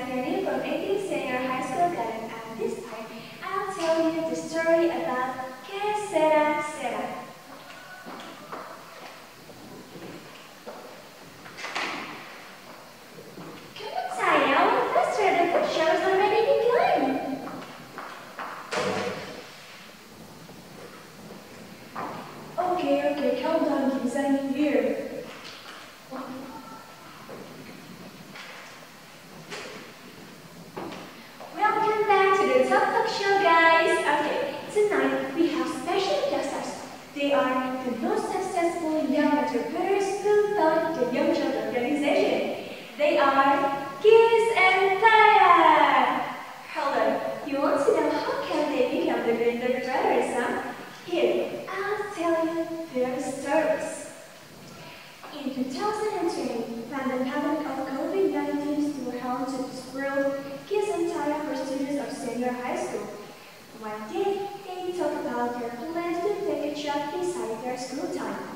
Matthew from 18th Senior High School Gallery. and the pandemic of COVID-19 still haunted this world, kids and time for students of senior high school. One day, they talk about their plans to take a trip inside their school time.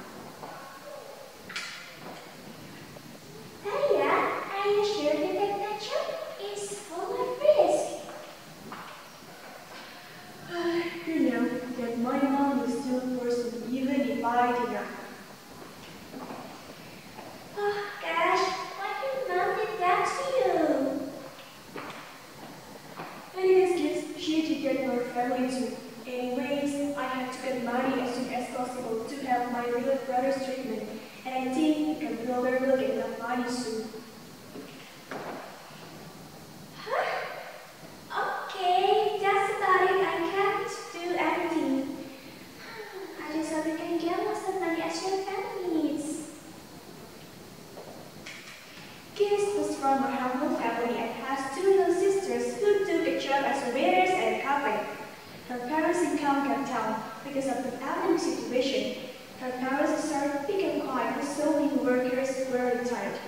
Her parents in Calcutta, because of the economic situation, her parents started picking cotton so many workers were retired.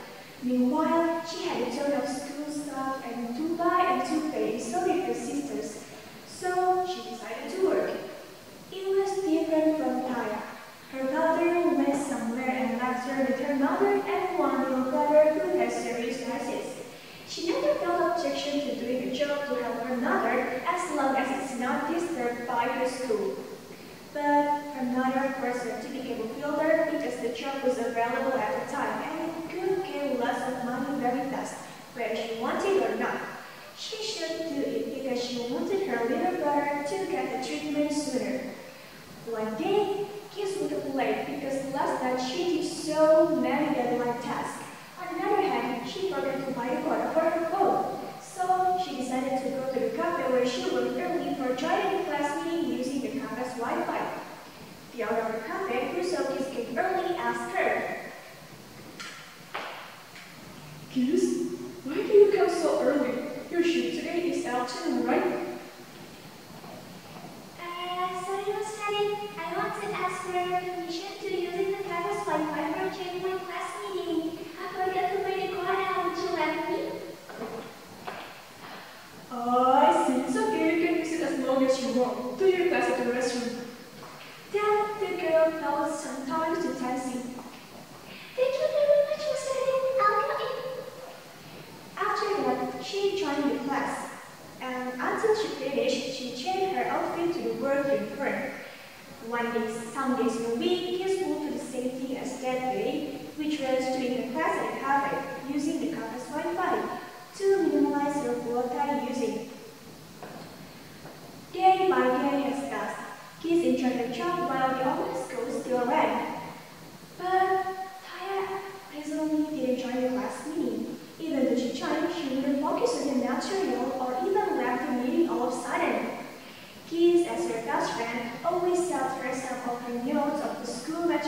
Meanwhile, she had a ton of school stuff and to buy and to pay so did her sisters. So she decided to person to be able because the job was available at Goose, why do you come so early? Your ship today is out to right? one day, some days a week, kids go to the same thing as that day, which was doing a class at Harvard using the campus Wi-Fi to minimize your water using. Day by day has passed. Kids enjoy their job while the office goes still red. But Taya presently didn't join the class meeting. Even though she joined, she wouldn't focus on the material Please, as your best friend, always tell her some of the news of the school that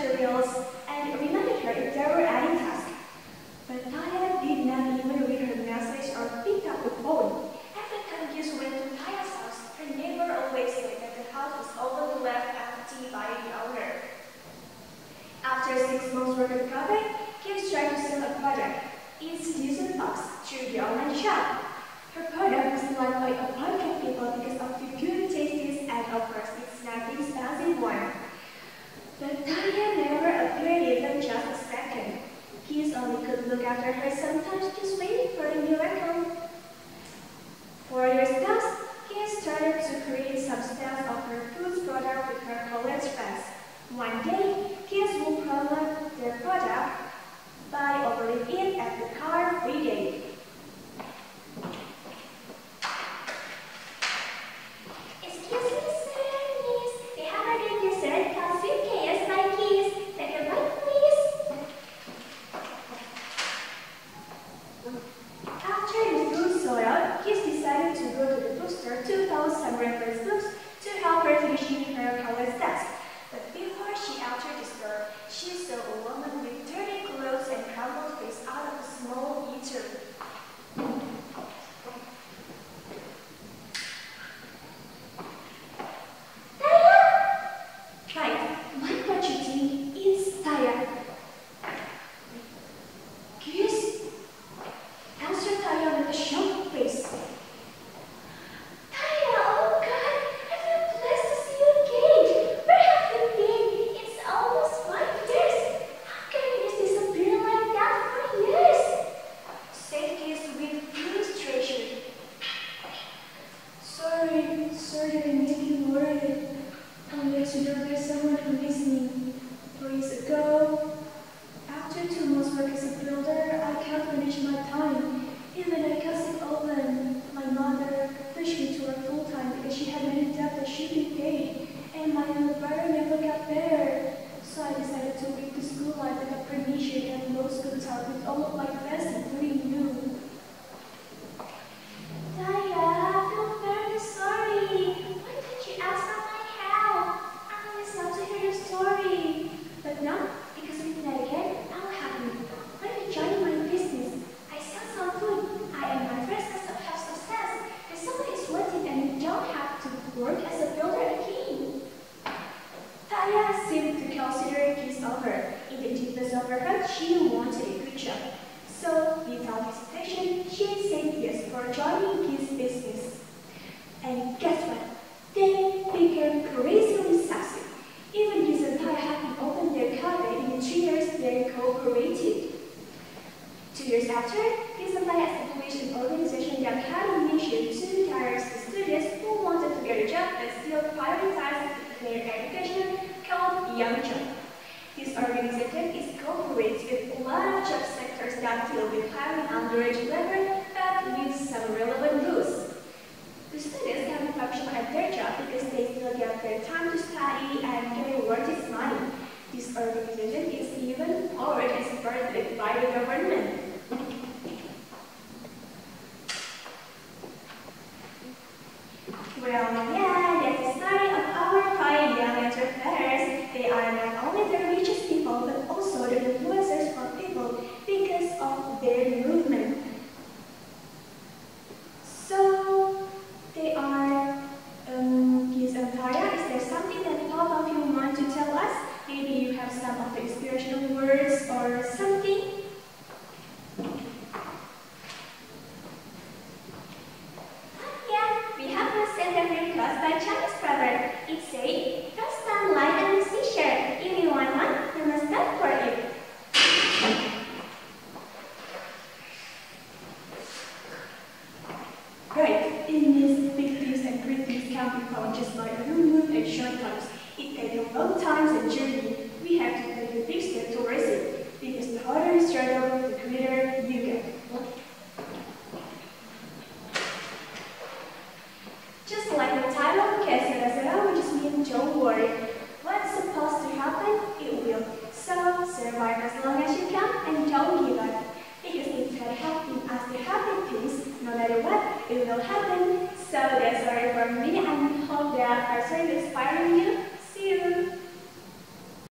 This organization is cooperates with a lot of job sectors that deal with hiring underage labor that needs some relevant rules. The students can function at their job because they still get their time to study and get this money. This organization is even fecha